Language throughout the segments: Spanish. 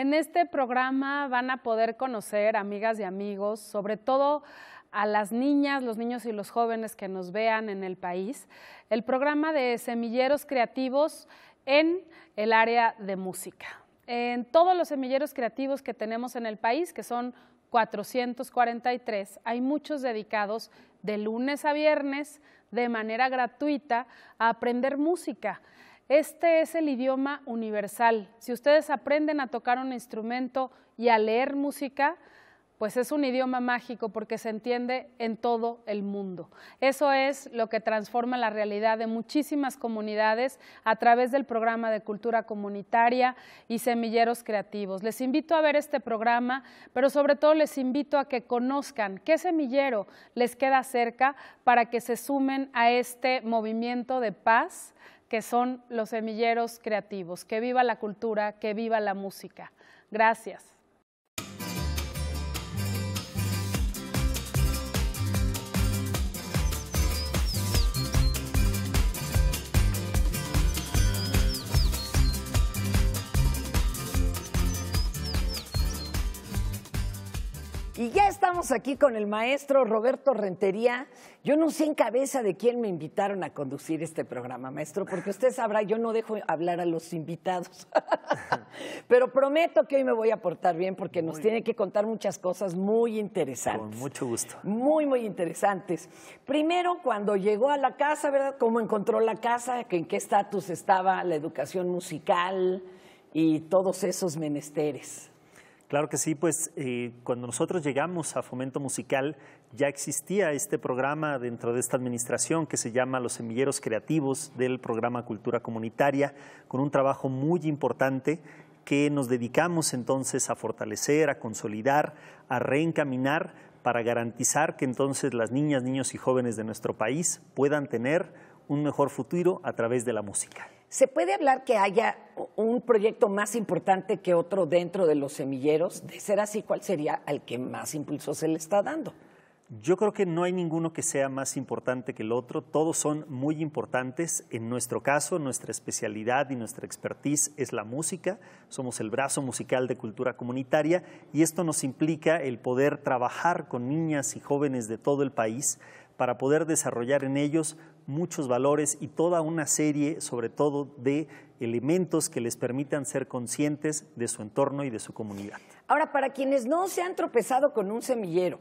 En este programa van a poder conocer, amigas y amigos, sobre todo a las niñas, los niños y los jóvenes que nos vean en el país, el programa de semilleros creativos en el área de música. En todos los semilleros creativos que tenemos en el país, que son 443, hay muchos dedicados de lunes a viernes de manera gratuita a aprender música. Este es el idioma universal. Si ustedes aprenden a tocar un instrumento y a leer música, pues es un idioma mágico porque se entiende en todo el mundo. Eso es lo que transforma la realidad de muchísimas comunidades a través del programa de cultura comunitaria y semilleros creativos. Les invito a ver este programa, pero sobre todo les invito a que conozcan qué semillero les queda cerca para que se sumen a este movimiento de paz que son los semilleros creativos. Que viva la cultura, que viva la música. Gracias. Estamos aquí con el maestro Roberto Rentería. Yo no sé en cabeza de quién me invitaron a conducir este programa, maestro, porque usted sabrá, yo no dejo hablar a los invitados. Pero prometo que hoy me voy a portar bien porque nos tiene que contar muchas cosas muy interesantes. Con mucho gusto. Muy, muy interesantes. Primero, cuando llegó a la casa, ¿verdad? ¿Cómo encontró la casa? ¿En qué estatus estaba la educación musical y todos esos menesteres? Claro que sí, pues eh, cuando nosotros llegamos a Fomento Musical ya existía este programa dentro de esta administración que se llama Los Semilleros Creativos del programa Cultura Comunitaria, con un trabajo muy importante que nos dedicamos entonces a fortalecer, a consolidar, a reencaminar para garantizar que entonces las niñas, niños y jóvenes de nuestro país puedan tener un mejor futuro a través de la música. ¿Se puede hablar que haya un proyecto más importante que otro dentro de los semilleros? De ser así, ¿cuál sería el que más impulso se le está dando? Yo creo que no hay ninguno que sea más importante que el otro, todos son muy importantes. En nuestro caso, nuestra especialidad y nuestra expertise es la música, somos el brazo musical de cultura comunitaria y esto nos implica el poder trabajar con niñas y jóvenes de todo el país para poder desarrollar en ellos muchos valores y toda una serie, sobre todo, de elementos que les permitan ser conscientes de su entorno y de su comunidad. Ahora, para quienes no se han tropezado con un semillero,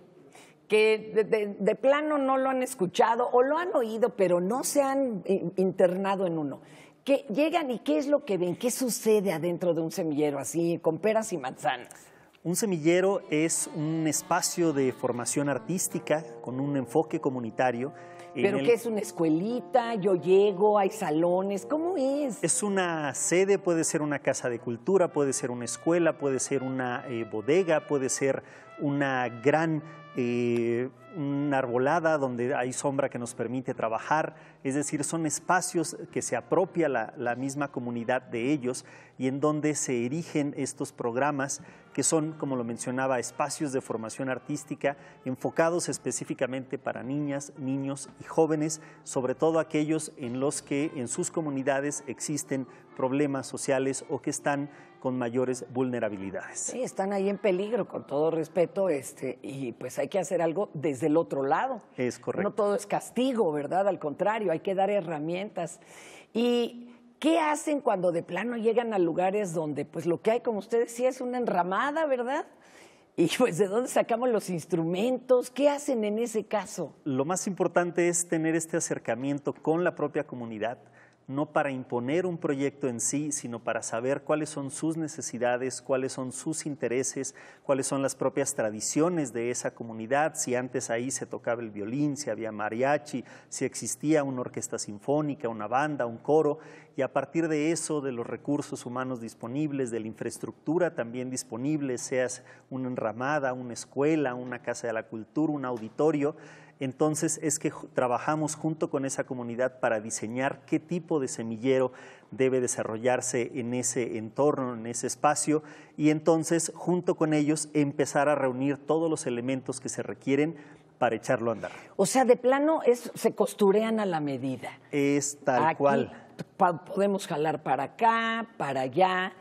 que de, plano no lo han escuchado o lo han oído, pero no se han internado en uno, que llegan y qué es lo que ven, qué sucede adentro de un semillero así, con peras y manzanas. Un semillero es un espacio de formación artística con un enfoque comunitario. ¿Pero qué es una escuelita? Yo llego, hay salones, ¿cómo es? Es una sede, puede ser una casa de cultura, puede ser una escuela, puede ser una eh, bodega, puede ser una gran eh, una arbolada donde hay sombra que nos permite trabajar, es decir, son espacios que se apropia la, misma comunidad de ellos y en donde se erigen estos programas que son, como lo mencionaba, espacios de formación artística enfocados específicamente para niñas, niños y jóvenes, sobre todo aquellos en los que en sus comunidades existen problemas sociales o que están con mayores vulnerabilidades. Sí, están ahí en peligro, con todo respeto, este, y pues hay que hacer algo desde el otro lado. Es correcto. No todo es castigo, ¿verdad? Al contrario, hay que dar herramientas. ¿Y qué hacen cuando de plano llegan a lugares donde pues lo que hay, como usted decía, es una enramada, ¿verdad? Y pues de dónde sacamos los instrumentos, ¿qué hacen en ese caso? Lo más importante es tener este acercamiento con la propia comunidad no para imponer un proyecto en sí, sino para saber cuáles son sus necesidades, cuáles son sus intereses, cuáles son las propias tradiciones de esa comunidad, si antes ahí se tocaba el violín, si había mariachi, si existía una orquesta sinfónica, una banda, un coro, y a partir de eso, de los recursos humanos disponibles, de la infraestructura también disponible, seas una enramada, una escuela, una casa de la cultura, un auditorio, entonces es que trabajamos junto con esa comunidad para diseñar qué tipo de semillero debe desarrollarse en ese entorno, en ese espacio, y entonces junto con ellos empezar a reunir todos los elementos que se requieren para echarlo a andar. O sea, de plano es, se costurean a la medida. Es tal cual. Podemos jalar para acá, para allá.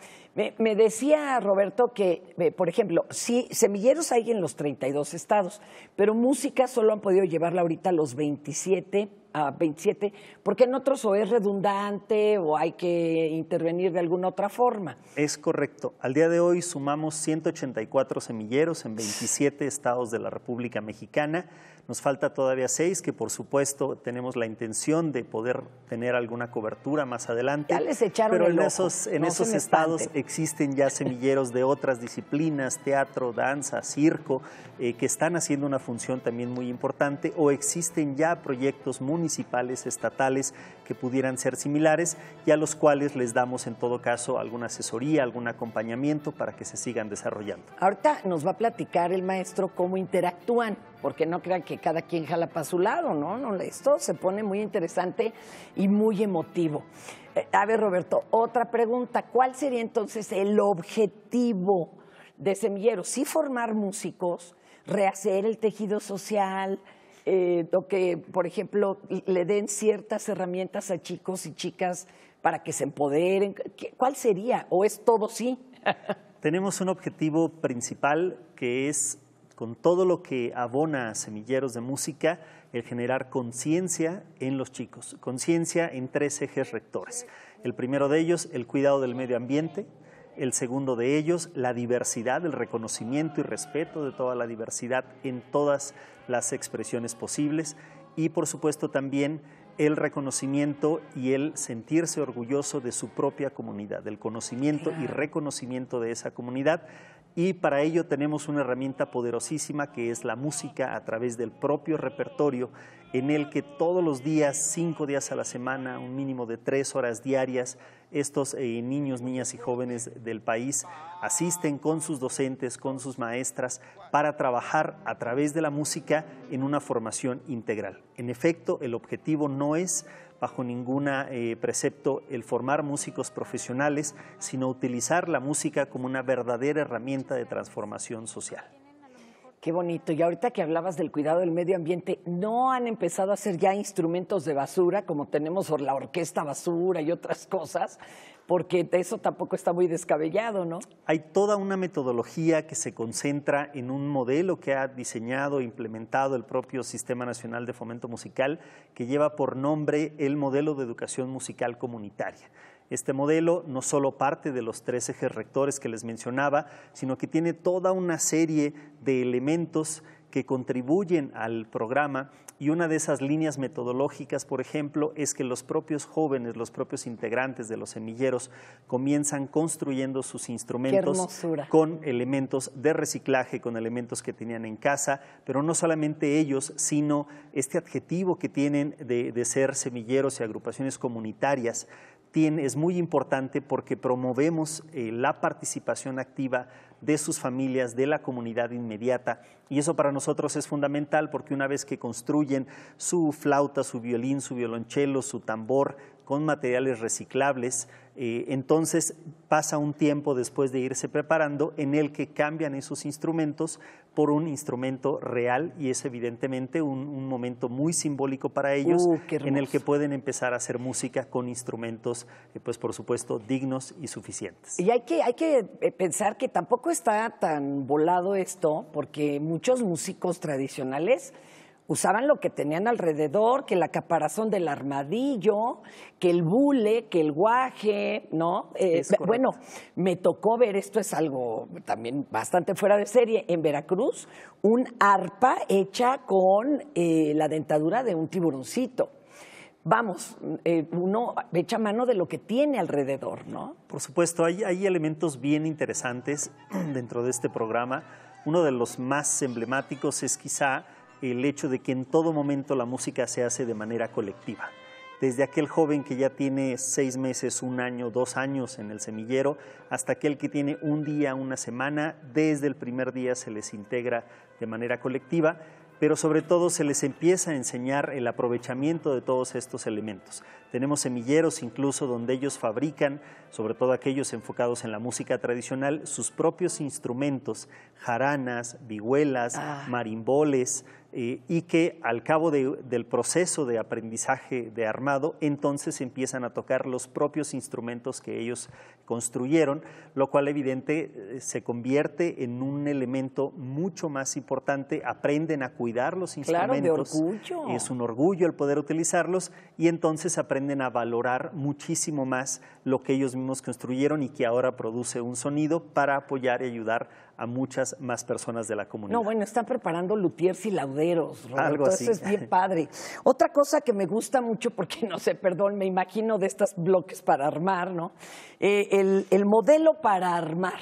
Me, decía Roberto que, eh, por ejemplo, sí, semilleros hay en los 32 estados, pero música solo han podido llevarla ahorita a los 27 a 27, porque en otros o es redundante o hay que intervenir de alguna otra forma. Es correcto. Al día de hoy sumamos 184 semilleros en 27 estados de la República Mexicana. Nos falta todavía seis, que por supuesto tenemos la intención de poder tener alguna cobertura más adelante. Ya les echaron Pero en esos, en esos estados existen ya semilleros de otras disciplinas, teatro, danza, circo, eh, que están haciendo una función también muy importante, o existen ya proyectos municipales, estatales, que pudieran ser similares y a los cuales les damos en todo caso alguna asesoría, algún acompañamiento para que se sigan desarrollando. Ahorita nos va a platicar el maestro cómo interactúan porque no crean que cada quien jala para su lado, ¿no? esto se pone muy interesante y muy emotivo. Eh, a ver, Roberto, otra pregunta. ¿Cuál sería entonces el objetivo de Semilleros? ¿Sí formar músicos, rehacer el tejido social, eh, o que, por ejemplo, le den ciertas herramientas a chicos y chicas para que se empoderen? ¿Cuál sería? ¿O es todo sí? Tenemos un objetivo principal que es con todo lo que abona a semilleros de música, el generar conciencia en los chicos, conciencia en tres ejes rectores. El primero de ellos, el cuidado del medio ambiente, el segundo de ellos, la diversidad, el reconocimiento y respeto de toda la diversidad en todas las expresiones posibles. Y por supuesto también el reconocimiento y el sentirse orgulloso de su propia comunidad, el conocimiento y reconocimiento de esa comunidad y para ello tenemos una herramienta poderosísima que es la música a través del propio repertorio en el que todos los días, cinco días a la semana, un mínimo de tres horas diarias, estos eh, niños, niñas y jóvenes del país asisten con sus docentes, con sus maestras, para trabajar a través de la música en una formación integral. En efecto, el objetivo no es bajo ningún eh, precepto el formar músicos profesionales, sino utilizar la música como una verdadera herramienta de transformación social. Qué bonito. Y ahorita que hablabas del cuidado del medio ambiente, ¿no han empezado a hacer ya instrumentos de basura, como tenemos la orquesta basura y otras cosas? Porque eso tampoco está muy descabellado, ¿no? Hay toda una metodología que se concentra en un modelo que ha diseñado e implementado el propio Sistema Nacional de Fomento Musical, que lleva por nombre el modelo de educación musical comunitaria. Este modelo no solo parte de los tres ejes rectores que les mencionaba, sino que tiene toda una serie de elementos que contribuyen al programa. Y una de esas líneas metodológicas, por ejemplo, es que los propios jóvenes, los propios integrantes de los semilleros comienzan construyendo sus instrumentos con elementos de reciclaje, con elementos que tenían en casa, pero no solamente ellos, sino este adjetivo que tienen de, de ser semilleros y agrupaciones comunitarias es muy importante porque promovemos eh, la participación activa de sus familias, de la comunidad inmediata. Y eso para nosotros es fundamental porque una vez que construyen su flauta, su violín, su violonchelo, su tambor con materiales reciclables, eh, entonces pasa un tiempo después de irse preparando en el que cambian esos instrumentos por un instrumento real y es evidentemente un, momento muy simbólico para ellos uh, en el que pueden empezar a hacer música con instrumentos, eh, pues por supuesto, dignos y suficientes. Y hay que, hay que eh, pensar que tampoco está tan volado esto, porque muchos músicos tradicionales usaban lo que tenían alrededor, que la caparazón del armadillo, que el bule, que el guaje, ¿no? Eh, bueno, me tocó ver, esto es algo también bastante fuera de serie, en Veracruz, un arpa hecha con eh, la dentadura de un tiburoncito. Vamos, eh, uno echa mano de lo que tiene alrededor, ¿no? Por supuesto, hay, hay elementos bien interesantes dentro de este programa. Uno de los más emblemáticos es quizá el hecho de que en todo momento la música se hace de manera colectiva. Desde aquel joven que ya tiene seis meses, un año, dos años en el semillero, hasta aquel que tiene un día, una semana, desde el primer día se les integra de manera colectiva, pero sobre todo se les empieza a enseñar el aprovechamiento de todos estos elementos. Tenemos semilleros incluso donde ellos fabrican, sobre todo aquellos enfocados en la música tradicional, sus propios instrumentos, jaranas, vihuelas, Ah. marimboles, eh, y que al cabo de- del proceso de aprendizaje de armado, entonces empiezan a tocar los propios instrumentos que ellos construyeron, lo cual evidente eh, se convierte en un elemento mucho más importante, aprenden a cuidar los Claro, de instrumentos. orgullo. Es un orgullo el poder utilizarlos y entonces aprenden a valorar muchísimo más lo que ellos mismos construyeron y que ahora produce un sonido para apoyar y ayudar a muchas más personas de la comunidad. No, bueno, están preparando luthiers y lauderos, Roberto. Algo así. Eso es bien padre. Otra cosa que me gusta mucho, porque no sé, perdón, me imagino de estos bloques para armar, ¿no? Eh, el, el modelo para armar.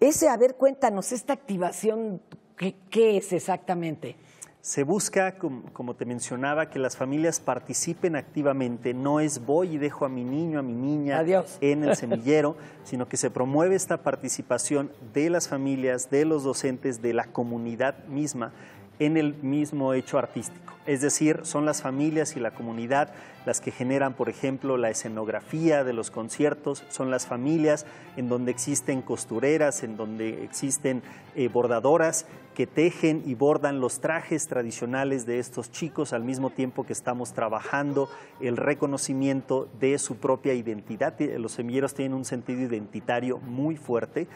Ese, a ver, cuéntanos, esta activación, ¿qué, qué es exactamente? Se busca, com- como te mencionaba, que las familias participen activamente. No es voy y dejo a mi niño, a mi niña Adiós. en el semillero, sino que se promueve esta participación de las familias, de los docentes, de la comunidad misma en el mismo hecho artístico. Es decir, son las familias y la comunidad las que generan, por ejemplo, la escenografía de los conciertos, son las familias en donde existen costureras, en donde existen eh, bordadoras que tejen y bordan los trajes tradicionales de estos chicos al mismo tiempo que estamos trabajando el reconocimiento de su propia identidad. Eh, Los semilleros tienen un sentido identitario muy fuerte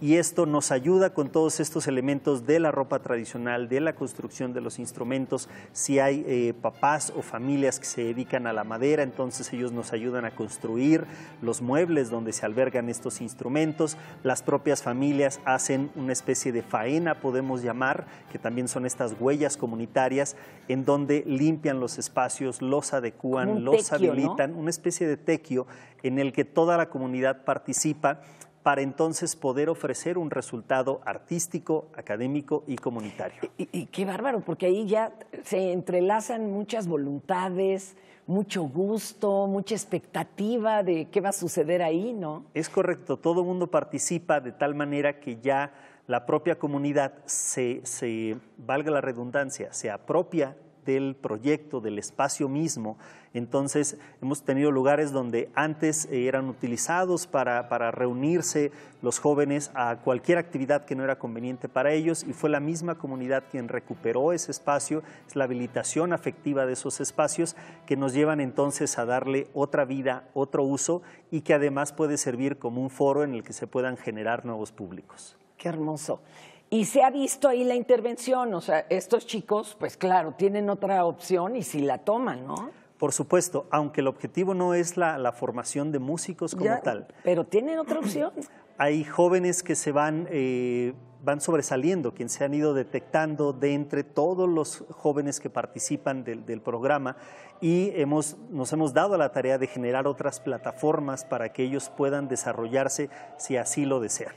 y esto nos ayuda con todos estos elementos de la ropa tradicional, de la construcción de los instrumentos. Si hay eh, papás o familias que se dedican a la madera, entonces ellos nos ayudan a construir los muebles donde se albergan estos instrumentos. Las propias familias hacen una especie de faena, podemos llamar, que también son estas huellas comunitarias, en donde limpian los espacios, los adecúan, los tequio, ¿no? habilitan, una especie de tequio en el que toda la comunidad participa para entonces poder ofrecer un resultado artístico, académico y comunitario. Y, y qué bárbaro, porque ahí ya se entrelazan muchas voluntades, mucho gusto, mucha expectativa de qué va a suceder ahí, ¿no? Es correcto, todo el mundo participa de tal manera que ya la propia comunidad se, se, valga la redundancia, se apropia del proyecto, del espacio mismo. Entonces, hemos tenido lugares donde antes eh, eran utilizados para, para, reunirse los jóvenes a cualquier actividad que no era conveniente para ellos y fue la misma comunidad quien recuperó ese espacio, es la habilitación afectiva de esos espacios que nos llevan entonces a darle otra vida, otro uso y que además puede servir como un foro en el que se puedan generar nuevos públicos. Qué hermoso. Y se ha visto ahí la intervención, o sea, estos chicos, pues claro, tienen otra opción y si la toman, ¿no? Por supuesto, aunque el objetivo no es la, la formación de músicos como Ya, tal. Pero tienen otra opción. Hay jóvenes que se van, eh, van sobresaliendo, quienes se han ido detectando de entre todos los jóvenes que participan del, programa y hemos, nos hemos dado la tarea de generar otras plataformas para que ellos puedan desarrollarse si así lo desean.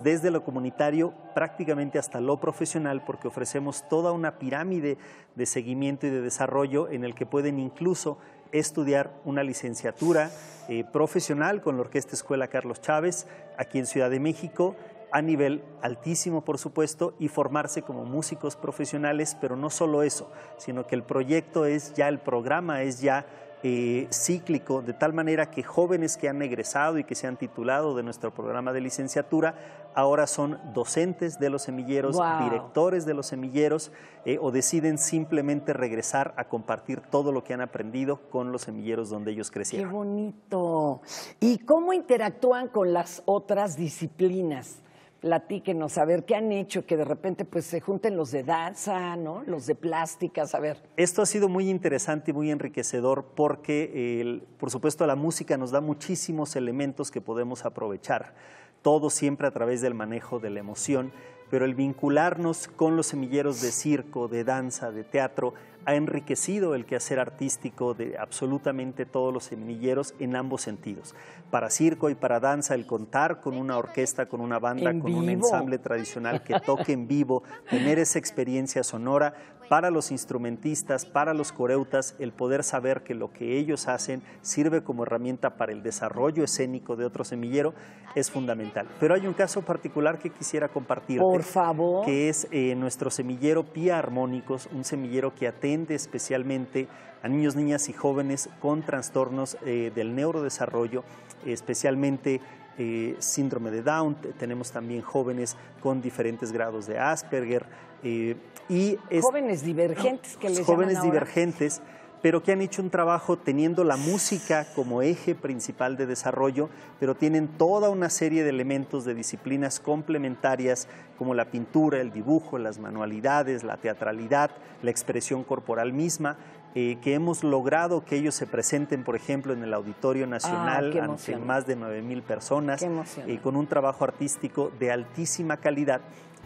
Desde lo comunitario prácticamente hasta lo profesional, porque ofrecemos toda una pirámide de seguimiento y de desarrollo en el que pueden incluso estudiar una licenciatura eh, profesional con la Orquesta Escuela Carlos Chávez aquí en Ciudad de México a nivel altísimo, por supuesto, y formarse como músicos profesionales, pero no solo eso, sino que el proyecto es ya, el programa es ya eh, cíclico, de tal manera que jóvenes que han egresado y que se han titulado de nuestro programa de licenciatura ahora son docentes de los semilleros, Wow. directores de los semilleros eh, o deciden simplemente regresar a compartir todo lo que han aprendido con los semilleros donde ellos Qué crecieron. bonito. ¿Y cómo interactúan con las otras disciplinas? Platíquenos, a ver qué han hecho, que de repente pues se junten los de danza, ¿no? Los de plásticas, a ver. Esto ha sido muy interesante y muy enriquecedor porque, el- por supuesto, la música nos da muchísimos elementos que podemos aprovechar, todo siempre a través del manejo de la emoción, pero el vincularnos con los semilleros de circo, de danza, de teatro, ha enriquecido el quehacer artístico de absolutamente todos los semilleros en ambos sentidos. Para circo y para danza, el contar con una orquesta, con una banda, con un vivo. ensamble tradicional que toque en vivo, tener esa experiencia sonora para los instrumentistas, para los coreutas, el poder saber que lo que ellos hacen sirve como herramienta para el desarrollo escénico de otro semillero es fundamental. Pero hay un caso particular que quisiera compartir. Por favor. Que es eh, nuestro semillero Pía Armónicos, un semillero que atende especialmente a niños, niñas y jóvenes con trastornos eh, del neurodesarrollo, especialmente eh, síndrome de Down, tenemos también jóvenes con diferentes grados de Asperger. Eh, y jóvenes divergentes que les Jóvenes divergentes pero que han hecho un trabajo teniendo la música como eje principal de desarrollo, pero tienen toda una serie de elementos de disciplinas complementarias como la pintura, el dibujo, las manualidades, la teatralidad, la expresión corporal misma, eh, que hemos logrado que ellos se presenten, por ejemplo, en el Auditorio Nacional ah, ante más de 9 mil personas, eh, con un trabajo artístico de altísima calidad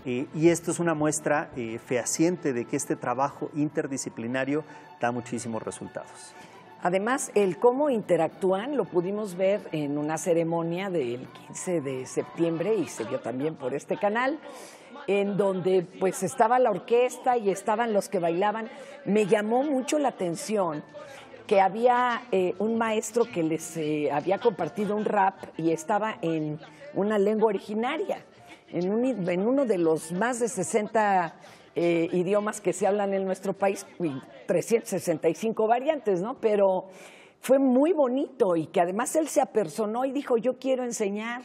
eh, y esto es una muestra eh, fehaciente de que este trabajo interdisciplinario da muchísimos resultados. Además, el cómo interactúan lo pudimos ver en una ceremonia del 15 de septiembre y se vio también por este canal, en donde pues estaba la orquesta y estaban los que bailaban. Me llamó mucho la atención que había eh, un maestro que les había compartido un rap y estaba en una lengua originaria en, uno de los más de 60 eh, idiomas que se hablan en nuestro país, 365 variantes, ¿no? Pero fue muy bonito y que además él se apersonó y dijo, yo quiero enseñar.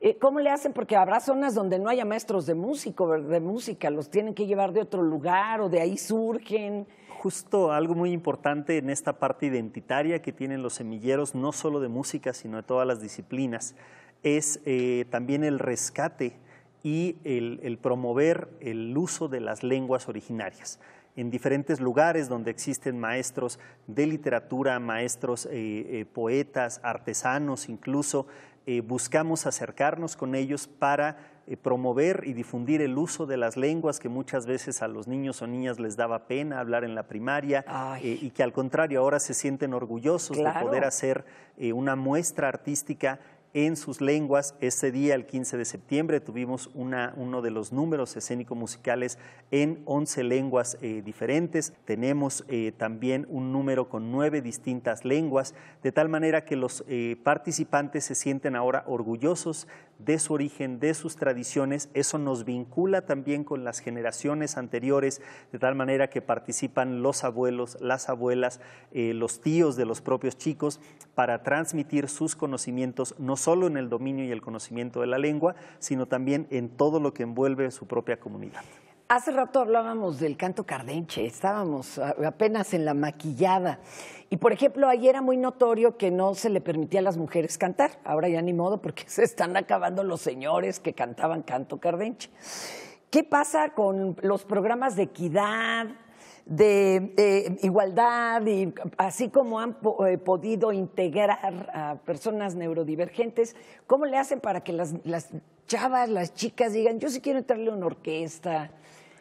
Eh, ¿Cómo le hacen? Porque habrá zonas donde no haya maestros de músico, de música, los tienen que llevar de otro lugar o de ahí surgen. Justo algo muy importante en esta parte identitaria que tienen los semilleros, no solo de música, sino de todas las disciplinas, es eh, también el rescate y el, promover el uso de las lenguas originarias en diferentes lugares donde existen maestros de literatura, maestros eh, eh, poetas, artesanos incluso, eh, buscamos acercarnos con ellos para promover y difundir el uso de las lenguas que muchas veces a los niños o niñas les daba pena hablar en la primaria y que al contrario ahora se sienten orgullosos de poder hacer una muestra artística en sus lenguas. Ese día, el 15 de septiembre, tuvimos una, uno de los números escénico-musicales en 11 lenguas eh, diferentes. Tenemos eh, también un número con nueve distintas lenguas, de tal manera que los eh, participantes se sienten ahora orgullosos de su origen, de sus tradiciones. Eso nos vincula también con las generaciones anteriores, de tal manera que participan los abuelos, las abuelas, los tíos de los propios chicos, para transmitir sus conocimientos, no solo en el dominio y el conocimiento de la lengua, sino también en todo lo que envuelve su propia comunidad. Hace rato hablábamos del canto cardenche, estábamos apenas en la maquillada. Y por ejemplo, ayer era muy notorio que no se le permitía a las mujeres cantar. Ahora ya ni modo porque se están acabando los señores que cantaban canto cardenche. ¿Qué pasa con los programas de equidad, de eh, igualdad y así como han eh, podido integrar a personas neurodivergentes, ¿cómo le hacen para que las, chavas, las chicas digan, yo sí quiero entrarle a una orquesta,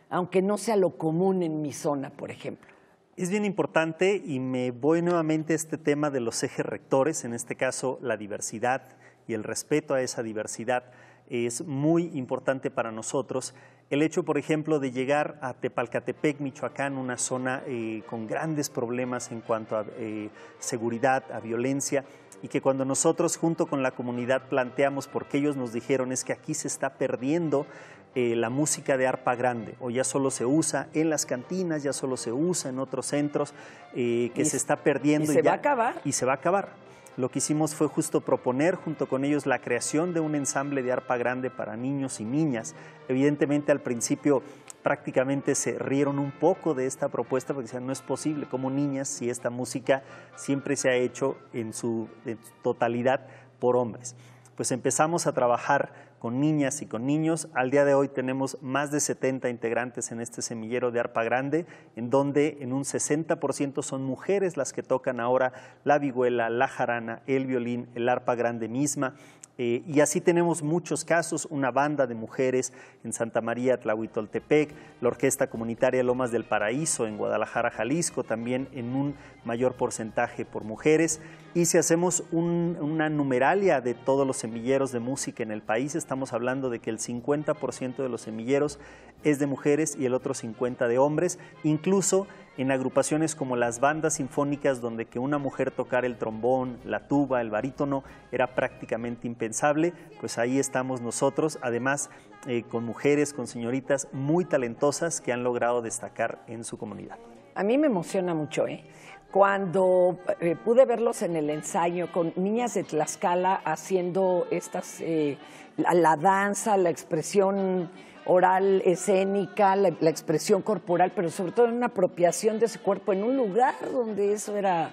aunque no sea lo común en mi zona, por ejemplo? Es bien importante y me voy nuevamente a este tema de los ejes rectores, en este caso la diversidad y el respeto a esa diversidad es muy importante para nosotros. El hecho, por ejemplo, de llegar a Tepalcatepec, Michoacán, una zona eh, con grandes problemas en cuanto a eh, seguridad, a violencia, y que cuando nosotros junto con la comunidad planteamos, porque ellos nos dijeron, es que aquí se está perdiendo eh, la música de arpa grande, o ya solo se usa en las cantinas, ya solo se usa en otros centros, que se está perdiendo. Y se va a acabar. Y se va a acabar. Lo que hicimos fue justo proponer junto con ellos la creación de un ensamble de arpa grande para niños y niñas. Evidentemente al principio prácticamente se rieron un poco de esta propuesta porque decían no es posible como niñas si esta música siempre se ha hecho en su, en su totalidad por hombres. Pues empezamos a trabajar con niñas y con niños. Al día de hoy tenemos más de 70 integrantes en este semillero de arpa grande, en donde en un 60% son mujeres las que tocan ahora la vihuela, la jarana, el violín, el arpa grande misma. Eh, y así tenemos muchos casos, una banda de mujeres en Santa María, Tlahuitoltepec, la Orquesta Comunitaria Lomas del Paraíso en Guadalajara, Jalisco, también en un mayor porcentaje por mujeres. Y si hacemos una numeralia de todos los semilleros de música en el país, estamos hablando de que el 50% de los semilleros es de mujeres y el otro 50% de hombres, incluso en agrupaciones como las bandas sinfónicas donde que una mujer tocara el trombón, la tuba, el barítono era prácticamente impensable, pues ahí estamos nosotros, además eh, con mujeres, con señoritas muy talentosas que han logrado destacar en su comunidad. A mí me emociona mucho, ¿eh? Cuando eh, pude verlos en el ensayo con niñas de Tlaxcala haciendo estas, eh, la, la danza, la expresión oral, escénica, la, la expresión corporal, pero sobre todo en una apropiación de ese cuerpo en un lugar donde eso era,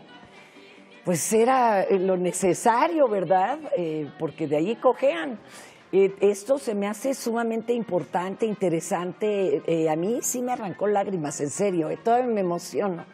pues era eh, lo necesario, ¿verdad? Eh, porque de ahí cojean. Eh, esto se me hace sumamente importante, interesante. Eh, a mí sí me arrancó lágrimas, en serio. todavía me emociono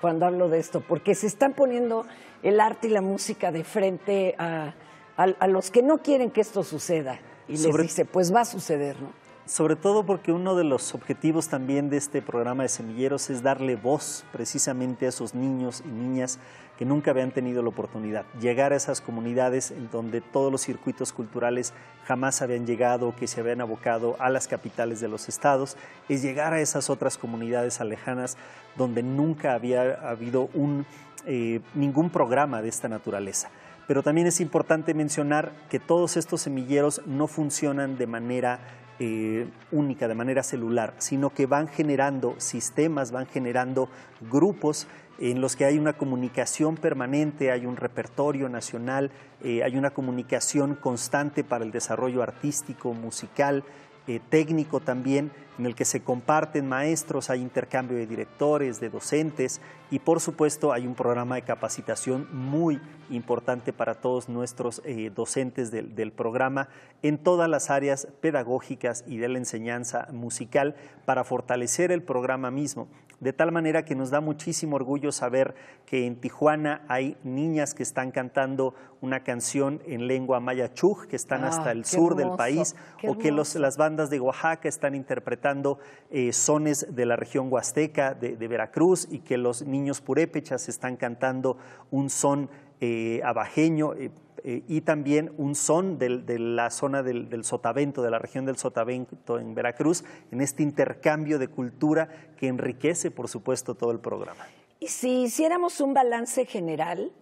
cuando hablo de esto, porque se están poniendo el arte y la música de frente a, a- a los que no quieren que esto suceda. Y les Sobre- dice, pues va a suceder, ¿no? Sobre todo porque uno de los objetivos también de este programa de semilleros es darle voz precisamente a esos niños y niñas que nunca habían tenido la oportunidad. Llegar a esas comunidades en donde todos los circuitos culturales jamás habían llegado, que se habían abocado a las capitales de los estados, es llegar a esas otras comunidades alejanas donde nunca había habido un, eh, ningún programa de esta naturaleza. Pero también es importante mencionar que todos estos semilleros no funcionan de manera eh, única, de manera celular, sino que van generando sistemas, van generando grupos en los que hay una comunicación permanente, hay un repertorio nacional, eh, hay una comunicación constante para el desarrollo artístico, musical, eh, técnico también, en el que se comparten maestros, hay intercambio de directores, de docentes y por supuesto hay un programa de capacitación muy importante para todos nuestros eh, docentes del, del programa en todas las áreas pedagógicas y de la enseñanza musical para fortalecer el programa mismo. De tal manera que nos da muchísimo orgullo saber que en Tijuana hay niñas que están cantando una canción en lengua maya chuj, que están Ah, hasta el sur del país, o que los, las bandas de Oaxaca están interpretando eh, sones de la región huasteca de, de Veracruz y que los niños purépechas están cantando un son eh, abajeño eh, eh, y también un son del- de la zona del, del Sotavento, de la región del Sotavento en Veracruz, en este intercambio de cultura que enriquece, por supuesto, todo el programa. Y si hiciéramos un balance general,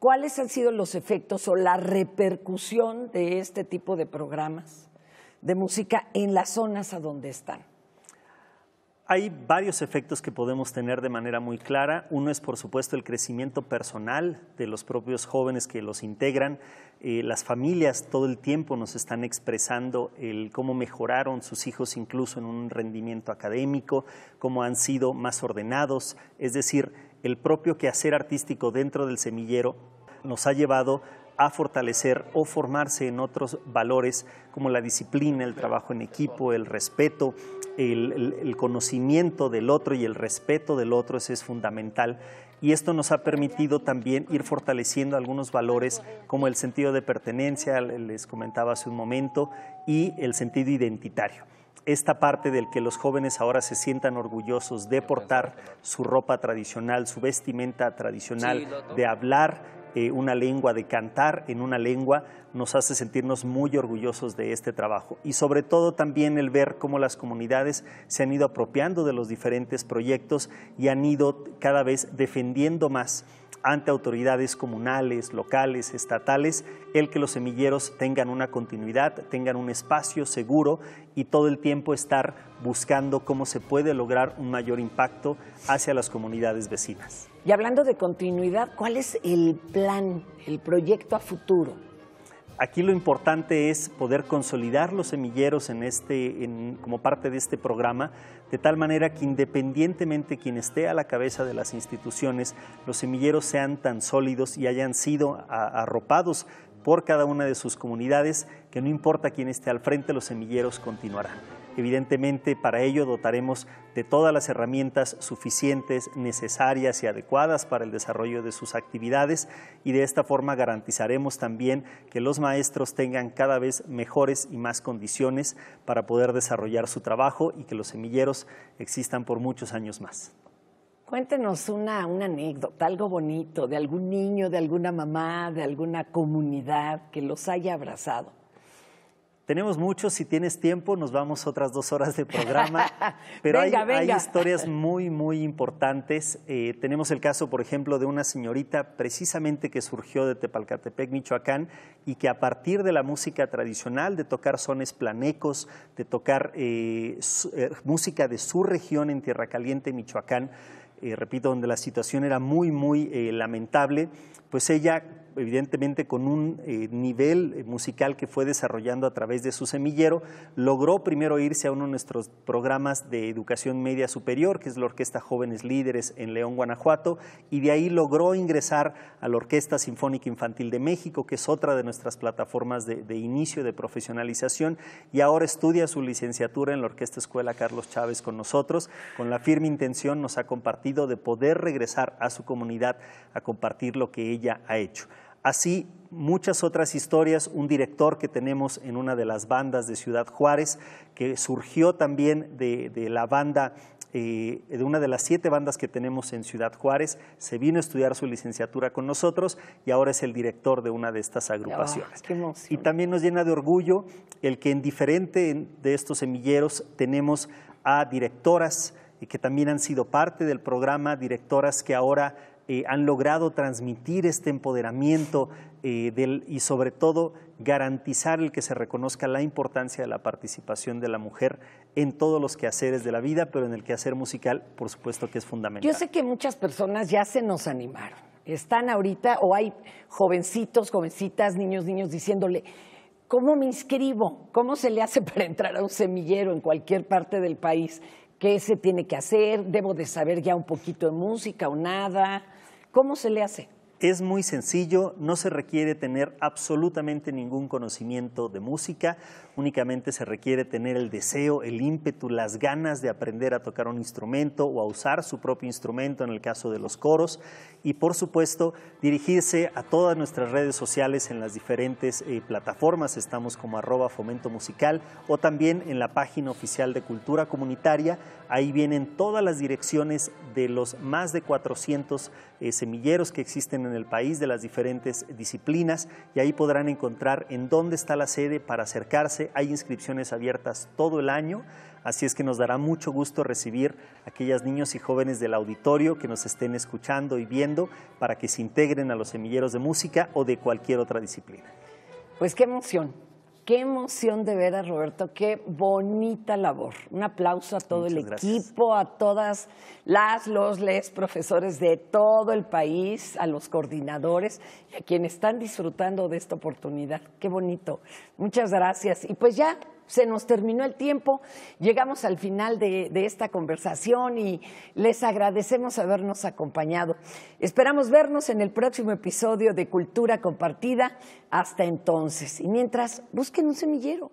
¿cuáles han sido los efectos o la repercusión de este tipo de programas de música en las zonas a donde están? Hay varios efectos que podemos tener de manera muy clara. Uno es, por supuesto, el crecimiento personal de los propios jóvenes que los integran. Eh, las familias todo el tiempo nos están expresando el cómo mejoraron sus hijos incluso en un rendimiento académico, cómo han sido más ordenados. Es decir, el propio quehacer artístico dentro del semillero nos ha llevado a fortalecer o formarse en otros valores como la disciplina, el trabajo en equipo, el respeto, el, el- el conocimiento del otro y el respeto del otro, es fundamental. Y esto nos ha permitido también ir fortaleciendo algunos valores como el sentido de pertenencia, les comentaba hace un momento, y el sentido identitario. Esta parte del que los jóvenes ahora se sientan orgullosos de portar su ropa tradicional, su vestimenta tradicional, de hablar eh, una lengua, de cantar en una lengua, nos hace sentirnos muy orgullosos de este trabajo. Y sobre todo también el ver cómo las comunidades se han ido apropiando de los diferentes proyectos y han ido cada vez defendiendo más ante autoridades comunales, locales, estatales, el que los semilleros tengan una continuidad, tengan un espacio seguro y todo el tiempo estar buscando cómo se puede lograr un mayor impacto hacia las comunidades vecinas. Y hablando de continuidad, ¿cuál es el plan, el proyecto a futuro? Aquí lo importante es poder consolidar los semilleros en este, en- como parte de este programa, de tal manera que independientemente quien esté a la cabeza de las instituciones, los semilleros sean tan sólidos y hayan sido arropados por cada una de sus comunidades, que no importa quién esté al frente, los semilleros continuarán. Evidentemente, para ello dotaremos de todas las herramientas suficientes, necesarias y adecuadas para el desarrollo de sus actividades y de esta forma garantizaremos también que los maestros tengan cada vez mejores y más condiciones para poder desarrollar su trabajo y que los semilleros existan por muchos años más. Cuéntenos una, una anécdota, algo bonito, de algún niño, de alguna mamá, de alguna comunidad que los haya abrazado. Tenemos muchos, si tienes tiempo nos vamos otras dos horas de programa, pero hay- Venga, hay, historias muy, muy importantes. Eh, tenemos el caso, por ejemplo, de una señorita precisamente que surgió de Tepalcatepec, Michoacán, y que a partir de la música tradicional, de tocar sones planecos, de tocar eh, su- eh, música de su región en Tierra Caliente, Michoacán, repito, donde la situación era muy, muy lamentable, pues ella evidentemente con un eh, nivel eh, musical que fue desarrollando a través de su semillero, logró primero irse a uno de nuestros programas de educación media superior, que es la Orquesta Jóvenes Líderes en León, Guanajuato, y de ahí logró ingresar a la Orquesta Sinfónica Infantil de México, que es otra de nuestras plataformas de, de inicio de profesionalización, y ahora estudia su licenciatura en la Orquesta Escuela Carlos Chávez con nosotros, con la firme intención nos ha compartido de poder regresar a su comunidad a compartir lo que ella ha hecho. Así, muchas otras historias, un director que tenemos en una de las bandas de Ciudad Juárez, que surgió también de, de la banda eh, de una de las siete bandas que tenemos en Ciudad Juárez, se vino a estudiar su licenciatura con nosotros y ahora es el director de una de estas agrupaciones. Oh, y también nos llena de orgullo el que en diferente de estos semilleros tenemos a directoras y que también han sido parte del programa, directoras que ahora eh, han logrado transmitir este empoderamiento eh, y sobre todo garantizar el que se reconozca la importancia de la participación de la mujer en todos los quehaceres de la vida, pero en el quehacer musical, por supuesto que es fundamental. Yo sé que muchas personas ya se nos animaron. Están ahorita, o hay jovencitos, jovencitas, niños, niños diciéndole, ¿cómo me inscribo? ¿Cómo se le hace para entrar a un semillero en cualquier parte del país? ¿Qué se tiene que hacer? ¿Debo de saber ya un poquito de música o nada? ¿Cómo se le hace? Es muy sencillo, no se requiere tener absolutamente ningún conocimiento de música, únicamente se requiere tener el deseo, el ímpetu, las ganas de aprender a tocar un instrumento o a usar su propio instrumento en el caso de los coros y por supuesto dirigirse a todas nuestras redes sociales en las diferentes eh, plataformas, estamos como arroba fomento musical o también en la página oficial de Cultura Comunitaria, ahí vienen todas las direcciones de los más de 400 eh, semilleros que existen en el país de las diferentes disciplinas y ahí podrán encontrar en dónde está la sede para acercarse. Hay inscripciones abiertas todo el año, así es que nos dará mucho gusto recibir a aquellas niños y jóvenes del auditorio que nos estén escuchando y viendo para que se integren a los semilleros de música o de cualquier otra disciplina. Pues qué emoción. Qué emoción de ver a Roberto, qué bonita labor. Un aplauso a todo Muchas el gracias. equipo, a todas las, los, les profesores de todo el país, a los coordinadores y a quienes están disfrutando de esta oportunidad. Qué bonito. Muchas gracias. Y pues ya se nos terminó el tiempo, llegamos al final de, esta conversación y les agradecemos habernos acompañado. Esperamos vernos en el próximo episodio de Cultura Compartida. Hasta entonces. Y mientras, busquen un semillero.